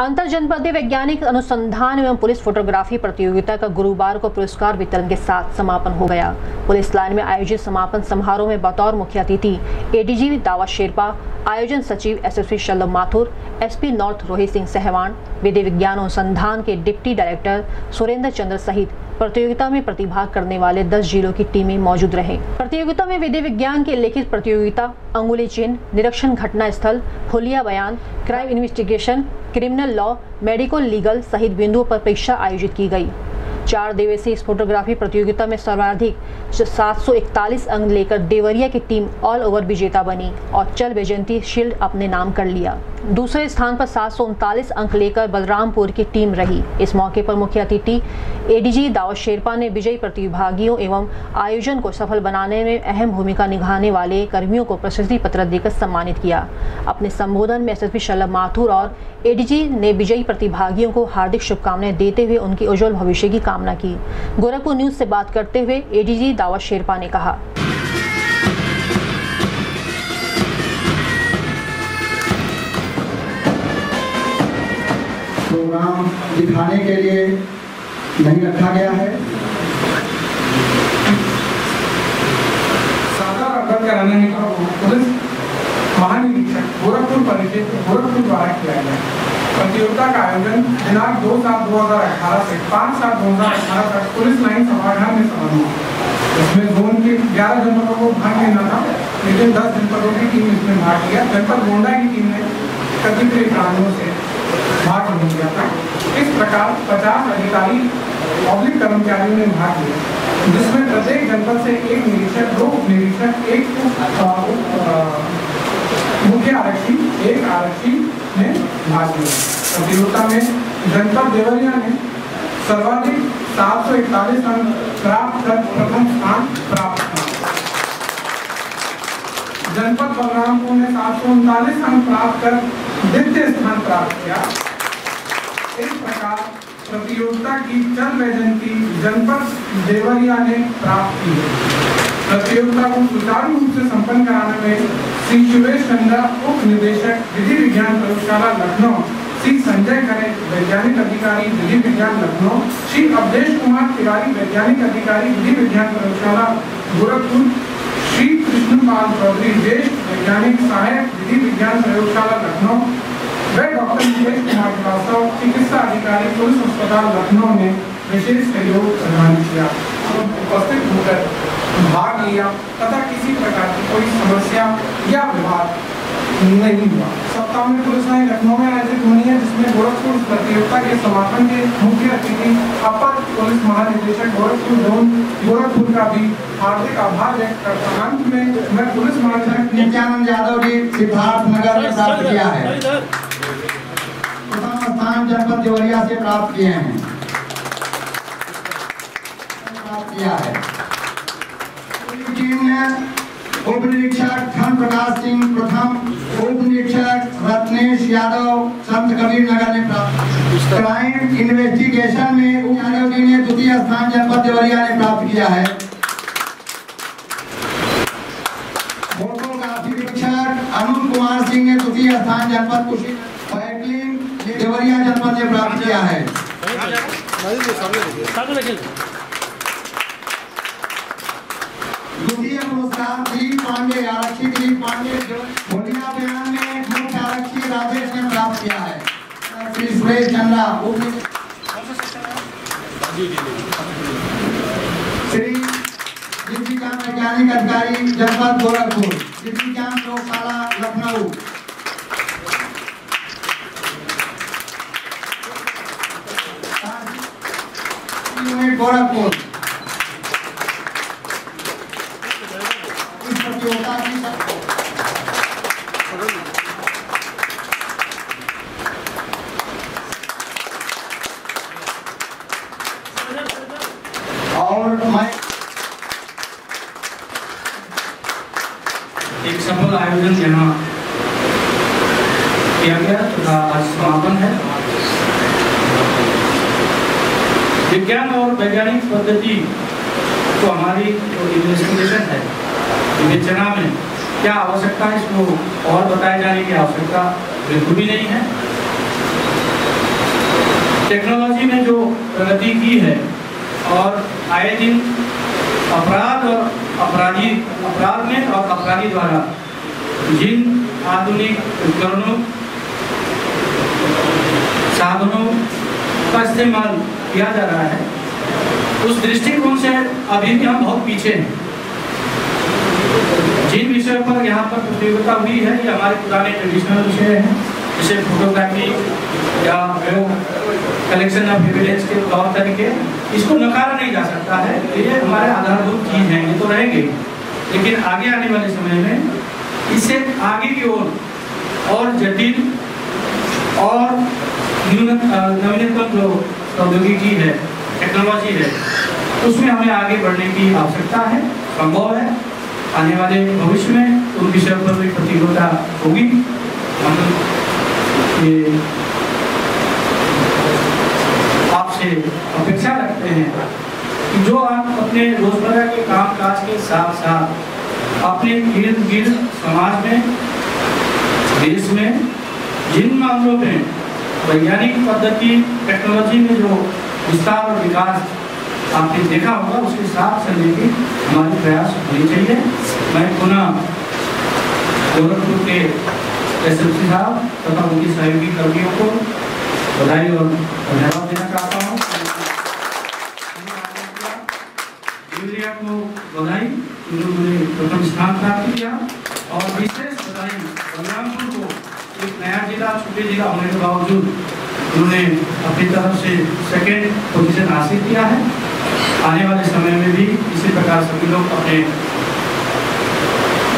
अंतर जनपदीय वैज्ञानिक अनुसंधान एवं पुलिस फोटोग्राफी प्रतियोगिता का गुरुवार को पुरस्कार वितरण के साथ समापन हो गया। पुलिस लाइन में आयोजित समापन समारोह में बतौर मुख्य अतिथि एडीजी दावा शेरपा आयोजन सचिव SSP Shalabh Mathur, SP north Rohit Singh Sahwan, विधि विज्ञान अनुसंधान के डिप्टी डायरेक्टर सुरेंद्र चंद्र सहित प्रतियोगिता में प्रतिभाग करने वाले 10 जिलों की टीमें मौजूद रहे। प्रतियोगिता में विधि विज्ञान की लिखित प्रतियोगिता, अंगुली चिन्ह, निरीक्षण घटना स्थल हुलिया बयान, crime investigation, criminal law, medical legal सहित बिंदुओं पर परीक्षा आयोजित की गई। चार दिवसीय इस फोटोग्राफी प्रतियोगिता में सर्वाधिक 741 अंक लेकर देवरिया की टीम ऑल ओवर विजेता बनी और चल वैजयंती शील्ड अपने नाम कर लिया। दूसरे स्थान पर सात सौ उनतालीस अंक लेकर बलरामपुर की टीम रही। इस मौके पर मुख्य अतिथि एडीजी दाऊद शेरपा ने विजयी प्रतिभागियों एवं आयोजन को सफल बनाने में अहम भूमिका निभाने वाले कर्मियों को प्रशस्ति पत्र देकर सम्मानित किया। अपने संबोधन में एसएसपी शलभ माथुर और एडीजी ने विजयी प्रतिभागियों को हार्दिक शुभकामनाएँ देते हुए उनकी उज्ज्वल भविष्य की कामना की। गोरखपुर न्यूज़ से बात करते हुए एडीजी दावत शेरपा ने कहा। प्रोग्राम दिखाने के लिए नहीं रखा गया है। कराने पुलिस महानिरीक्षक गोरखपुर परिक्षेत्र गोरखपुर द्वारा किया गया प्रतियोगिता का आयोजन दिनांक दो सात दो हज़ार अठारह से पाँच सात दो हज़ार अठारह तक पुलिस लाइन सभागार में संपन्न हुआ। इसमें जोन के ग्यारह जनपदों को भाग लेना था, लेकिन दस जनपदों की टीम इसमें भाग लिया। जनपद गोंडा की टीम ने कतिपय कारणों से भाग नहीं लिया था। इस प्रकार पचास अधिकारी पब्लिक कर्मचारियों ने भाग लिया, जिसमें प्रत्येक जनपद से एक निरीक्षक, दो उप निरीक्षक एक मुख्य आरक्षी, एक आरक्षी ने भाग लिया प्रतियोगिता में जनपद देवरिया ने सर्वाधिक सात सौ इकतालीस अंक प्राप्त कर प्रथम स्थान प्राप्त किया। जनपद बलरामपुर ने सात सौ उनतालीस अंक प्राप्त कर द्वितीय स्थान प्राप्त किया। इस प्रकार प्रतियोगिता की चल वैजंती जनपद देवरिया ने प्राप्त की प्रतियोगिता को सुचारू रूप से संपन्न कराने में श्री सुरेश चंद्रा उप निदेशक, विधि विज्ञान प्रयोगशाला, लखनऊ। श्री संजय खरे वैज्ञानिक अधिकारी, विधि विज्ञान, लखनऊ। श्री अवधेश कुमार तिवारी, वैज्ञानिक अधिकारी, विधि विज्ञान प्रयोगशाला, गोरखपुर। श्री कृष्णपाल चौधरी ज्येष्ठ वैज्ञानिक सहायक, विधि विज्ञान प्रयोगशाला, लखनऊ। वे डॉक्टर निकेश कुमार श्रीवास्तव चिकित्सा अधिकारी, पुलिस अस्पताल, लखनऊ ने विशेष सहयोग प्रदान किया उपस्थित होकर भाग लिया तथा किसी प्रकार की कोई समस्या या विवाद नहीं हुआ। सप्ताह में पुलिस लाइन लखनऊ में आयोजित होनी है जिसमें गोरखपुर प्रतियोगिता के समापन के मुख्य अतिथि अपर पुलिस महानिदेशक गोरखपुर जोन गोरखपुर का भी हार्दिक आभार व्यक्त करता हूँ। अंत में मैं पुलिस महानिदेशक नित्यानंद यादव जी सिद्धार्थ नगर में प्राप्त किया है। स्थान जनपद देवरिया से प्राप्त किए हैं। प्राप्त किया है। टीम ने उप निरीक्षक धन प्रकाश सिंह प्रथम उप निरीक्षक रत्नेश यादव संत कबीर नगर ने प्राप्त क्राइम इन्वेस्टिगेशन में उप यादव जी ने द्वितीय स्थान जनपद देवरिया ने प्राप्त किया है। फोटोग्राफी कुमार सिंह ने द्वितीय स्थान जनपद कुशीनगर देवरिया जनपद ने प्राप्त किया है। पुरस्कार पांडे, आरक्षी दिलीप पांडे होलिया बयान में मुख्य आरक्षी राजेश ने प्राप्त किया है। सुरेश चंद्रा श्री विज्ञान वैज्ञानिक अधिकारी, जनपद गोरखपुर विज्ञान प्रयोगशाला, लखनऊ। गोरखपुर इस प्रतियोगिता की और मैं एक सफल आयोजन यहाँ किया गया तथा आज समापन है। विज्ञान और वैज्ञानिक पद्धति तो हमारी जो इन्वेस्टिगेशन है, विवेचना में क्या आवश्यकता है इसको और बताए जाने की आवश्यकता बिल्कुल भी नहीं है। टेक्नोलॉजी में जो प्रगति की है और आए दिन अपराध और अपराधी, अपराध में और अपराधी द्वारा जिन आधुनिक उपकरणों, साधनों का इस्तेमाल किया जा रहा है, उस दृष्टिकोण से अभी भी हम बहुत पीछे हैं। जिन विषयों पर यहाँ पर प्रतियोगिता हुई है, ये हमारे पुराने ट्रेडिशनल विषय हैं, जैसे फोटोग्राफी या कलेक्शन ऑफ़ एविडेंस के तौर तरीके, इसको नकारा नहीं जा सकता है। ये हमारे आधारभूत चीज़ हैं, ये तो रहेंगे लेकिन आगे आने वाले समय में इससे आगे की ओर और जटिल और नवीनतम जो प्रौद्योगिकी है टेक्नोलॉजी है, उसमें हमें आगे बढ़ने की आवश्यकता है, संभव है। आने वाले भविष्य में उन विषयों पर भी प्रतियोगिता होगी। हम ये आपसे अपेक्षा रखते हैं कि जो आप अपने रोज़मर्रा के काम काज के साथ साथ अपने इर्द गिर्द समाज में, देश में, जिन मामलों में वैज्ञानिक पद्धति टेक्नोलॉजी में जो विस्तार और विकास आपने देखा होगा, उसके साथ चलने की हमारे प्रयास होने चाहिए। मैं पुनः गोरखपुर के एस साहब तथा उनकी सहयोगी कर्मियों को बधाई और धन्यवाद देना चाहता हूँ। को बधाई प्रथम स्थान प्राप्त किया और विशेष बधाई, बलरामपुर को एक नया जिला, छोटे जिला होने के बावजूद उन्होंने अपनी तरफ़ से सेकेंड पोजीशन हासिल किया है। आने वाले समय में भी इसी प्रकार सभी लोग अपने,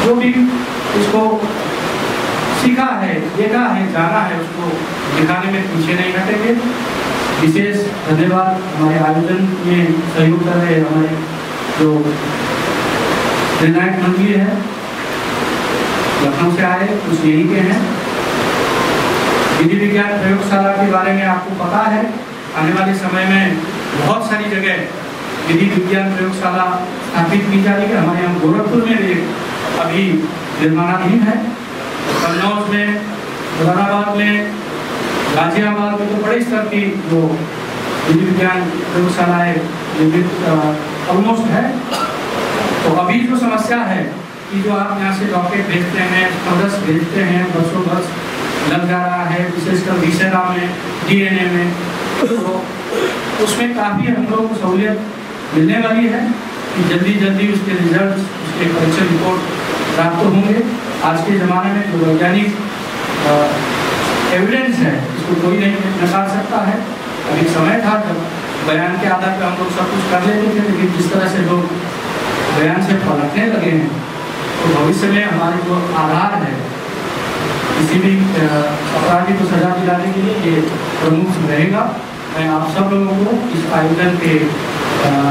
जो भी इसको सीखा है, देखा है, जाना है उसको। दिखाने में पीछे नहीं हटेंगे। विशेष धन्यवाद। हमारे आयोजन में सहयोग कर रहे हमारे जो निर्णायक मंत्री है। लखनऊ से आए, कुछ यहीं के हैं। विधि विज्ञान प्रयोगशाला के बारे में आपको पता है। आने वाले समय में बहुत सारी जगह विधि विज्ञान प्रयोगशाला स्थापित की जा रही है। हमारे यहाँ गोरखपुर में भी अभी निर्माणाधीन है। कन्नौज में, मुरादाबाद में, गाजियाबाद में तो बड़े स्तर की जो विधि विज्ञान प्रयोगशालाएँ ऑलमोस्ट है। तो अभी जो समस्या है कि जो आप यहाँ से रॉकेट भेजते हैं फंगस भेजते हैं, बरसों बरस लग जा रहा है विशेषकर विशेरा में, डीएनए में तो उसमें काफ़ी हम लोगों को सहूलियत मिलने वाली है कि जल्दी जल्दी उसके रिज़ल्ट उसके परीक्षा रिपोर्ट प्राप्त होंगे। आज के ज़माने में जो वैज्ञानिक एविडेंस है इसको कोई नहीं नकार सकता है। अभी समय था जब बयान के आधार पर हम लोग सब कुछ कर लेते थे, लेकिन जिस तरह से लोग बयान से पलटने लगे हैं तो भविष्य में हमारे जो आधार है, किसी भी अपराधी को सजा दिलाने के लिए ये प्रमुख रहेगा। मैं आप सब लोगों को इस आयोजन के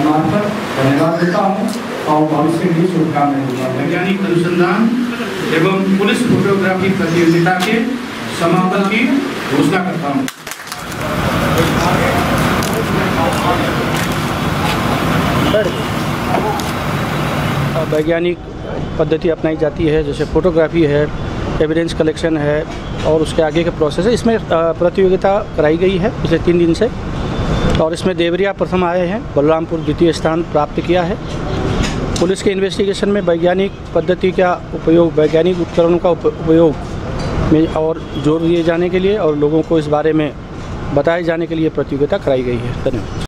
मार्फत धन्यवाद देता हूँ। और के लिए शुभकामनाएँ वैज्ञानिक अनुसंधान एवं पुलिस फोटोग्राफी प्रतियोगिता के समापन की घोषणा करता हूँ। वैज्ञानिक पद्धति अपनाई जाती है, जैसे फोटोग्राफी है एविडेंस कलेक्शन है, और उसके आगे के प्रोसेस है। इसमें प्रतियोगिता कराई गई है पिछले तीन दिन से, और इसमें देवरिया प्रथम आए हैं, बलरामपुर द्वितीय स्थान प्राप्त किया है। पुलिस के इन्वेस्टिगेशन में वैज्ञानिक पद्धति का उपयोग, वैज्ञानिक उपकरणों का उपयोग में और ज़ोर दिए जाने के लिए और लोगों को इस बारे में बताए जाने के लिए प्रतियोगिता कराई गई है। धन्यवाद।